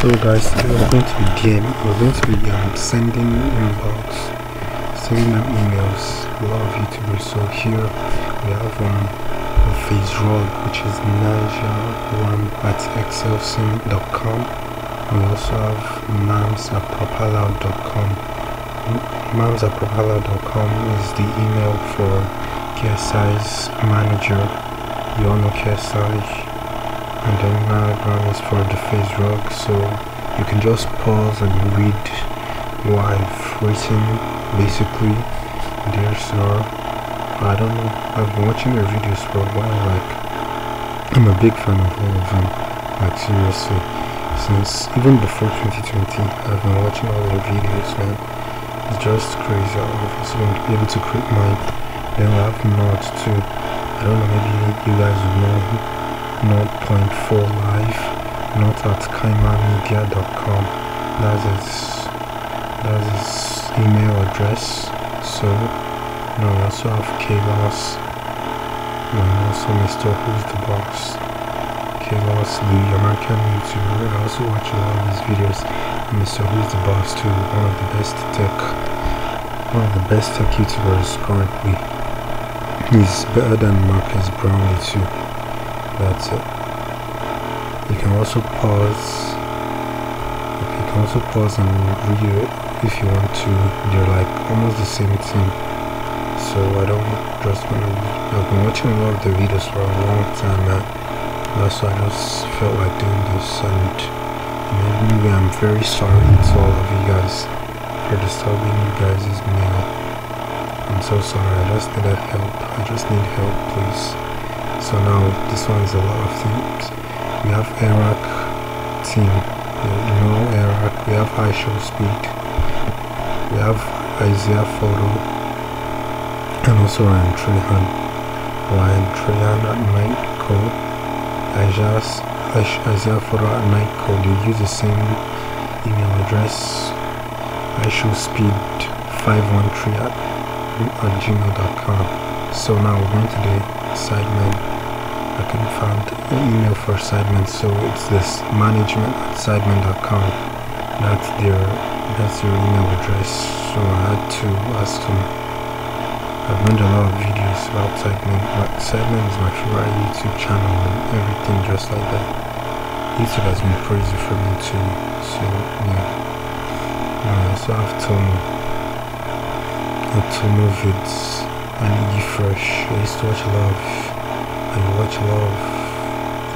so guys we're going to be DM we're going to be um, sending inbox sending them emails. A lot of youtubers so here we have um FaZe Rug which is naja one at excelsim.com we also have mams at propala.com mams is the email for KSI's manager know KSI and then Maragram is for the FaZe Rug so you can just pause and read what I've written basically there sir. I don't know I've been watching their videos for a while like I'm a big fan of all of them like seriously. Since even before 2020 I've been watching all their videos man. It's just crazy I've also been able to create mine then I have not too. I don't know maybe you guys know 0.4 live not at kaimamedia.com that's his that's his email address. So now we also have Kalos and also Mr. Who's the Boss. Kalos the American YouTuber I also watch a lot of his videos. Mr. Who's the Boss too. One of the best tech one of the best tech YouTubers currently. He's better than Marques Brownlee too that's it. You can also pause. You can also pause and read it if you want to. They're like almost the same thing so I don't just want to I've been watching a lot of the videos for a long time now that's why I just felt like doing this and anyway I'm very sorry to all of you guys for disturbing you guys' mail I'm so sorry. I just need help. I just need help please so now this one is a lot of things we have Iraq team you know Iraq we have IShowSpeed. We have Isaiah photo. And also Ryan Trahan. Ryan Trahan at night code. Isaiah, Isaiah photo at night code. You use the same email address. IShowSpeed 513 at, at gmail.com so now we're going to the Sidemen. I can find an email for Sidemen. So it's this management at sidemen.com that's their that's your email address. So I had to ask them. I've made a lot of videos about Sidemen but Sidemen is my favorite YouTube channel and everything just like that. YouTube has been crazy for me too. So yeah. Uh, so I have Tomo Tomo vids and E-Fresh I used to watch a lot of I watch of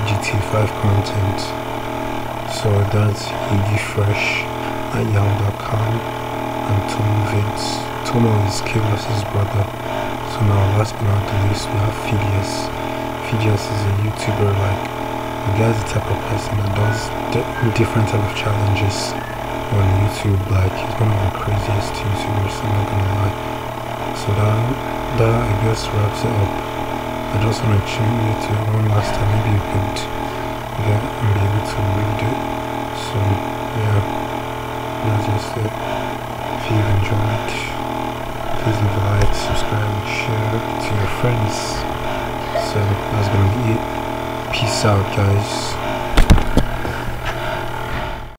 GT5 content. So that's Iggy Fresh at yahoo.com and Tomo Vids Tomo is Kalos' brother. So now last but not least we have Phidias? Phidias is a YouTuber like the guy's the type of person that does different type of challenges on YouTube. Like he's one of the craziest YouTubers I'm not gonna lie so that that I guess wraps it up I just want to tune you to one last time. Maybe you could get and be able to read it. So yeah, that's just it. If you've enjoyed, please leave a like, subscribe, and share to your friends. So that's gonna be it. Peace out, guys.